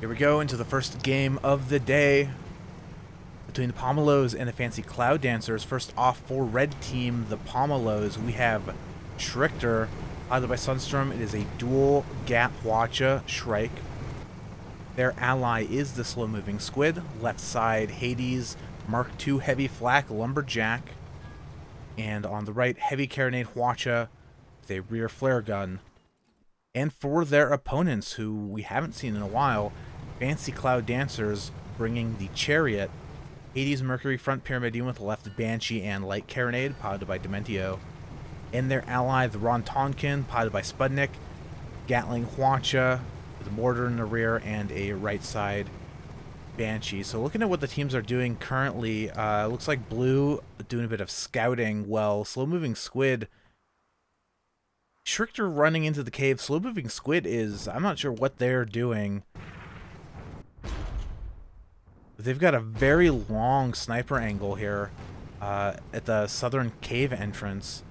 Here we go into the first game of the day between the Pomelos and the Fancy Cloud Dancers. First off, for red team, the Pomelos, we have Schrichter, piloted by Sunstrom. It is a dual Gap Hwacha Shrike. Their ally is the slow-moving Squid. Left side, Hades, Mark II Heavy Flak Lumberjack. And on the right, Heavy Carronade Hwacha with a rear flare gun. And for their opponents, who we haven't seen in a while, Fancy Cloud Dancers bringing the Chariot, Hades Mercury Front Pyramidion with left Banshee and Light Carronade, piloted by Dementio, and their ally, the Ron Tonkin, piloted by Spudnik, Gatling Hwacha with a mortar in the rear and a right side Banshee. So looking at what the teams are doing currently, uh, looks like Blue doing a bit of scouting. Well, Slow Moving Squid, Schrichter running into the cave. Slow Moving Squid is, I'm not sure what they're doing. They've got a very long sniper angle here uh, at the southern cave entrance.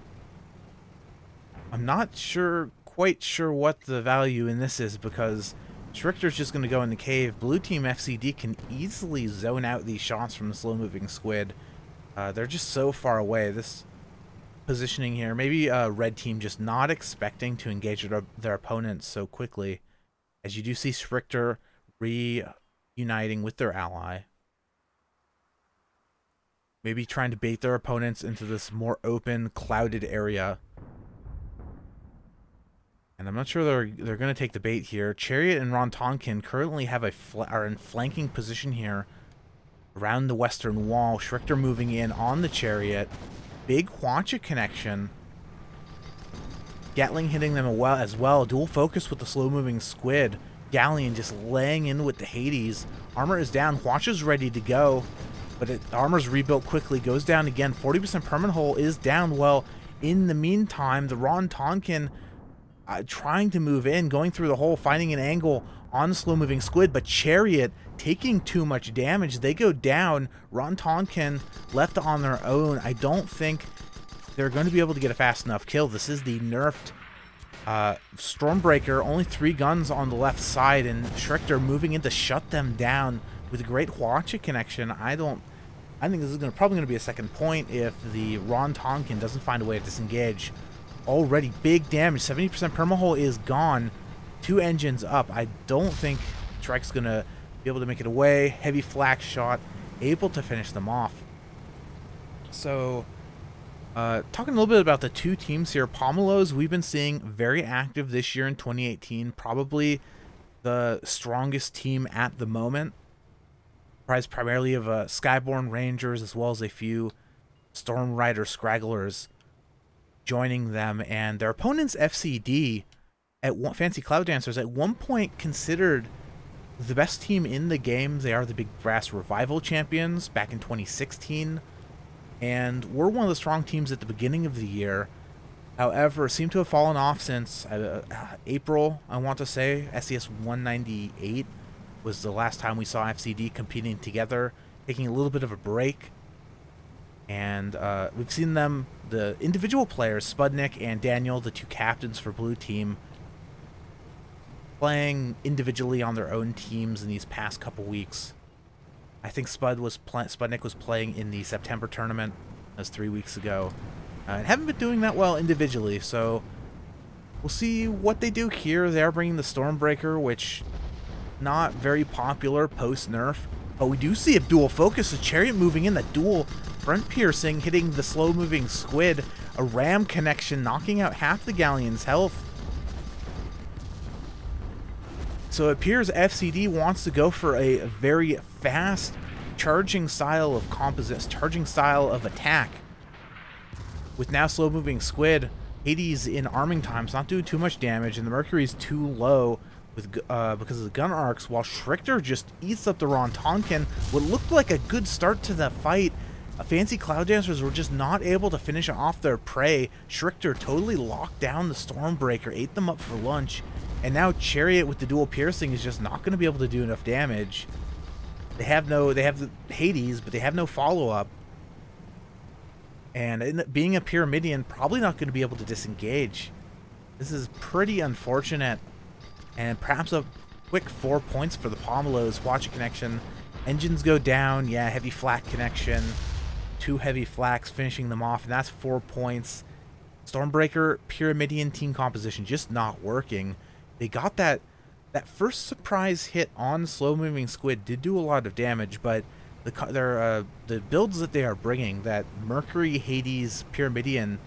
I'm not sure, quite sure what the value in this is because Schrichter's just going to go in the cave. Blue Team FCD can easily zone out these shots from the slow-moving squid. Uh, they're just so far away. This positioning here, maybe uh, Red Team just not expecting to engage their, their opponents so quickly. As you do see Schrichter re uniting with their ally. Maybe trying to bait their opponents into this more open, clouded area. And I'm not sure they're they're going to take the bait here. Chariot and Ron Tonkin currently have a are in flanking position here around the western wall. Schrichter moving in on the Chariot. Big Hwacha connection. Gatling hitting them as well. Dual focus with the slow-moving Squid. Galleon just laying in with the Hades. Armor is down. Hwacha's ready to go. But it, armor's rebuilt quickly. Goes down again. 40% permanent hole is down. Well, in the meantime, the Ron Tonkin uh, trying to move in, going through the hole, finding an angle on slow-moving squid, but Chariot taking too much damage. They go down. Ron Tonkin left on their own. I don't think they're going to be able to get a fast enough kill. This is the nerfed uh, Stormbreaker, only three guns on the left side, and Schrichter moving in to shut them down with a great Hwacha connection. I don't... I think this is gonna, probably going to be a second point if the Ron Tonkin doesn't find a way to disengage. Already big damage. 70% permahull is gone. Two engines up. I don't think Trike's going to be able to make it away. Heavy flak shot. Able to finish them off. So, uh, talking a little bit about the two teams here. Pomelos, we've been seeing very active this year in 2018. Probably the strongest team at the moment. Comprised primarily of uh, Skyborn Rangers as well as a few Storm Rider Scragglers joining them. And their opponents, FCD, at one, Fancy Cloud Dancers, at one point considered the best team in the game. They are the Big Brass Revival champions back in 2016 and were one of the strong teams at the beginning of the year. However, seem to have fallen off since uh, April, I want to say. SCS 198 was the last time we saw FCD competing together, taking a little bit of a break. And uh, we've seen them, the individual players, Spudnik and Daniel, the two captains for Blue Team, playing individually on their own teams in these past couple weeks. I think Spud was Spudnik was playing in the September tournament. That was three weeks ago. Uh, and haven't been doing that well individually, so we'll see what they do here. They are bringing the Stormbreaker, which not very popular post-nerf. But we do see a dual focus, a Chariot moving in, that dual front piercing, hitting the slow-moving Squid, a ram connection, knocking out half the Galleon's health. So it appears FCD wants to go for a very fast charging style of composites, charging style of attack. With now slow moving squid, Hades in arming time times not doing too much damage, and the Mercury's too low with uh, because of the gun arcs, while Schrichter just eats up the Ron Tonkin. What looked like a good start to the fight, uh, Fancy Cloud Dancers were just not able to finish off their prey. Schrichter totally locked down the Stormbreaker, ate them up for lunch, and now Chariot with the dual piercing is just not going to be able to do enough damage. They have no, they have the Hades, but they have no follow-up. And being a Pyramidion, probably not going to be able to disengage. This is pretty unfortunate. And perhaps a quick four points for the Pomelos. Hwacha connection. Engines go down. Yeah, heavy flak connection. Two heavy flaks finishing them off, and that's four points. Stormbreaker, Pyramidion team composition just not working. They got that that first surprise hit on slow moving squid did do a lot of damage, but the their uh, the builds that they are bringing, that Mercury, Hades, Pyramidion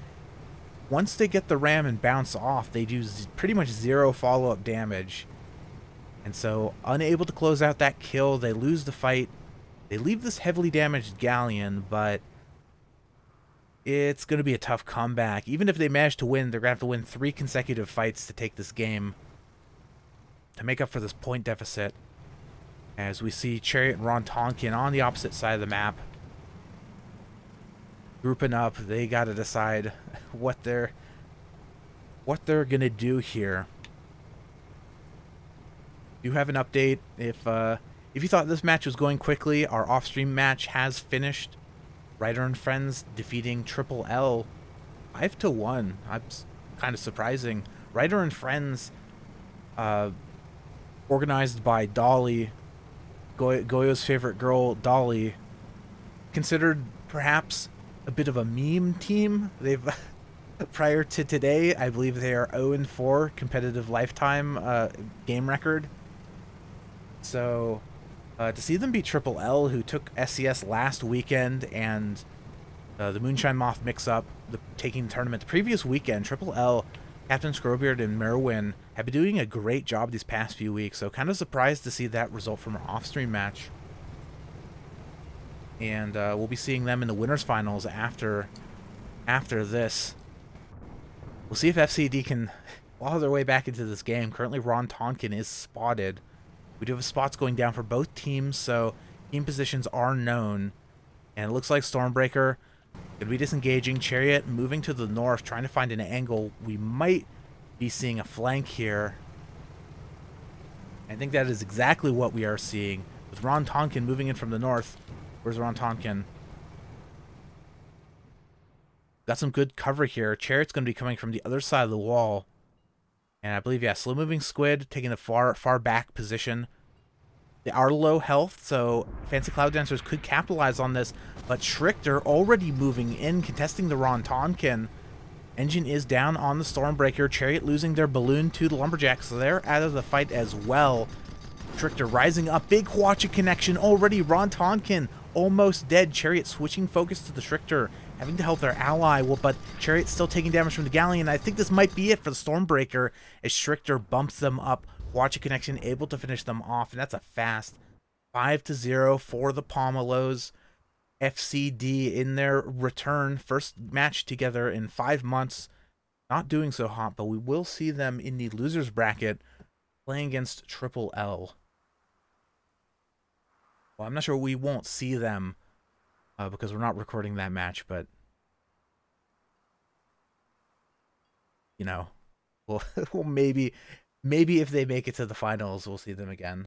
once they get the ram and bounce off, they do pretty much zero follow up damage. And so, unable to close out that kill, they lose the fight. They leave this heavily damaged Galleon, but it's going to be a tough comeback. Even if they manage to win, they're going to have to win three consecutive fights to take this game to make up for this point deficit. As we see Chariot and Ron Tonkin on the opposite side of the map. Grouping up, they got to decide what they're what they're going to do here. Do have an update if uh if you thought this match was going quickly, our off-stream match has finished. Ryder and Friends defeating Triple L 5 to 1. That's kind of surprising. Ryder and Friends uh organized by Dolly, Goy Goyo's favorite girl, Dolly, considered perhaps a bit of a meme team. They've prior to today, I believe they are 0 and 4 competitive lifetime uh, game record. So uh, to see them beat Triple L, who took SCS last weekend, and uh, the Moonshine Moth mix-up, the taking the tournament the previous weekend, Triple L, Captain Scrowbeard, and Merwin have been doing a great job these past few weeks. So kind of surprised to see that result from our off-stream match. And uh, we'll be seeing them in the winners finals after after this. We'll see if FCD can claw their way back into this game. Currently, Ron Tonkin is spotted. We do have spots going down for both teams, so team positions are known. And it looks like Stormbreaker going to be disengaging. Chariot moving to the north, trying to find an angle. We might be seeing a flank here. I think that is exactly what we are seeing. With Ron Tonkin moving in from the north. Where's Ron Tonkin? Got some good cover here. Chariot's going to be coming from the other side of the wall. And I believe, yeah, slow moving squid taking the far far back position. They are low health, so Fancy Cloud Dancers could capitalize on this. But Schrichter already moving in, contesting the Ron Tonkin. Engine is down on the Stormbreaker. Chariot losing their balloon to the Lumberjacks, so they're out of the fight as well. Schrichter rising up. Big Hwacha connection already. Ron Tonkin almost dead. Chariot switching focus to the Schrichter having to help their ally. Well, but Chariot's still taking damage from the Galleon. I think this might be it for the Stormbreaker as Schrichter bumps them up. Hwacha connection, able to finish them off, and that's a fast 5 to 0 for the Pomelos. FCD in their return, first match together in five months. Not doing so hot, but we will see them in the losers bracket playing against Triple L. Well, I'm not sure we won't see them uh, because we're not recording that match, but you know, well, well maybe maybe if they make it to the finals, we'll see them again.